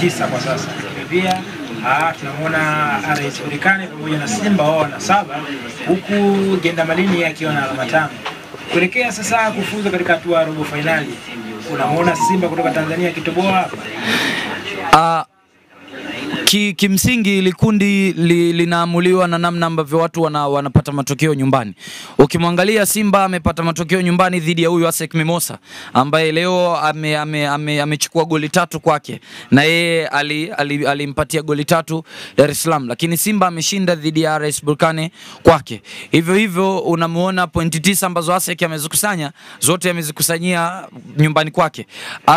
tisa kwa sasa. Pia ah, tunamwona RS Berkane pamoja na Simba wao na saba, huku Genda Malini akiwa na alama tano. Kuelekea sasa kufuzu katika hatua ya robo fainali, unamwona Simba kutoka Tanzania akitoboa hapa. Ah, ki, kimsingi ili kundi li, linaamuliwa na namna ambavyo watu wana, wanapata matokeo nyumbani. Ukimwangalia Simba amepata matokeo nyumbani dhidi ya huyu ASEC Mimosa ambaye leo amechukua ame, ame, ame goli tatu kwake na yeye alimpatia ali, ali goli tatu Dar es Salaam, lakini Simba ameshinda dhidi ya RS Berkane kwake. Hivyo hivyo unamuona pointi tisa ambazo ASEC amezikusanya zote amezikusanyia nyumbani kwake.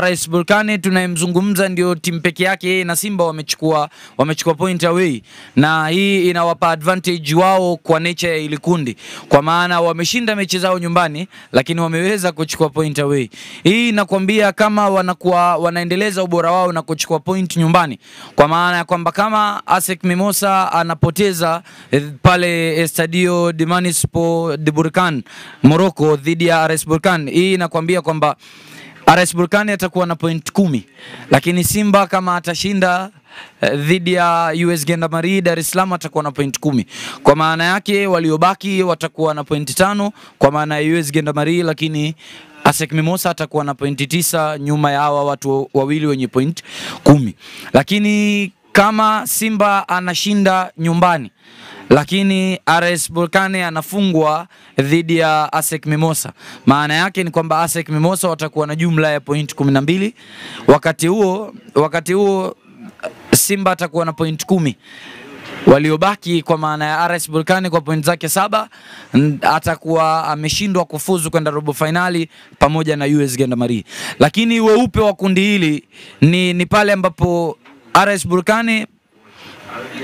RS Berkane tunayemzungumza ndio timu peke yake yeye na Simba wamechukua wamechukua point away, na hii inawapa advantage wao kwa nature ya ile kundi, kwa maana wameshinda mechi zao nyumbani, lakini wameweza kuchukua point away. Hii inakwambia kama wanakuwa wanaendeleza ubora wao na kuchukua point nyumbani, kwa maana ya kwamba kama ASEC Mimosa anapoteza eh, pale Estadio de Municipal de Burkan Morocco dhidi ya RS Berkane, hii inakwambia kwamba RS Berkane atakuwa na point kumi, lakini Simba kama atashinda dhidi ya US Gendarmerie Dar es Salaam atakuwa na point kumi. Kwa maana yake waliobaki watakuwa na point tano kwa maana ya US Gendarmerie, lakini ASEC Mimosa atakuwa na pointi tisa nyuma ya hawa watu wawili wenye point kumi. Lakini kama Simba anashinda nyumbani lakini RS Berkane anafungwa dhidi ya ASEC Mimosa. Maana yake ni kwamba ASEC Mimosa watakuwa na jumla ya point 12. Wakati huo wakati huo Simba atakuwa na point kumi waliobaki kwa maana ya RS Berkane kwa point zake saba atakuwa ameshindwa kufuzu kwenda robo fainali pamoja na US Gendarmerie. Lakini weupe wa kundi hili ni, ni pale ambapo RS Berkane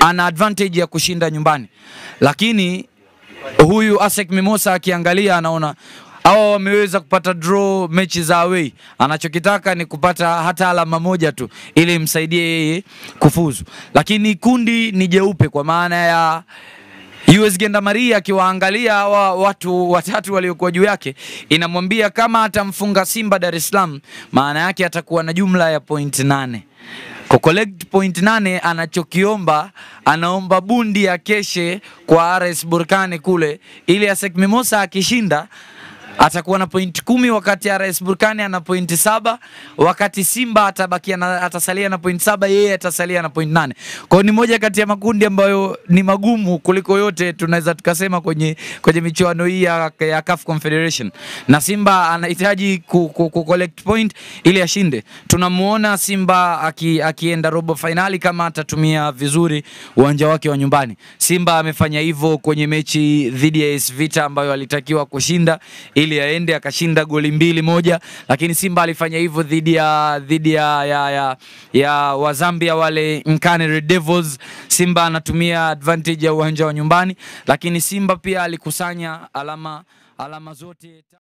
ana advantage ya kushinda nyumbani, lakini huyu ASEC Mimosa akiangalia anaona hawa wameweza kupata draw mechi za away, anachokitaka ni kupata hata alama moja tu ili imsaidie yeye kufuzu. Lakini kundi ni jeupe kwa maana ya US Genda Maria akiwaangalia hawa watu watatu waliokuwa juu yake, inamwambia kama atamfunga Simba Dar es Salaam, maana yake atakuwa na jumla ya point nane kucollect point nane anachokiomba anaomba bundi ya keshe kwa RS Berkane kule, ili ASEC Mimosa akishinda atakuwa na point kumi wakati RS Berkane ana point saba wakati Simba atabakia na, atasalia na point saba yeye atasalia na point nane Kwa ni moja kati ya makundi ambayo ni magumu kuliko yote tunaweza tukasema kwenye, kwenye michuano hii ya, ya CAF Confederation, na Simba anahitaji ku, ku, ku collect point ili ashinde. Tunamuona Simba aki, akienda robo fainali kama atatumia vizuri uwanja wake wa nyumbani. Simba amefanya hivyo kwenye mechi dhidi ya AS Vita ambayo alitakiwa kushinda ili aende akashinda goli mbili moja, lakini Simba alifanya hivyo dhidi ya dhidi ya, ya, ya, ya Wazambia wale Nkane Devils. Simba anatumia advantage ya uwanja wa nyumbani, lakini Simba pia alikusanya alama alama zote.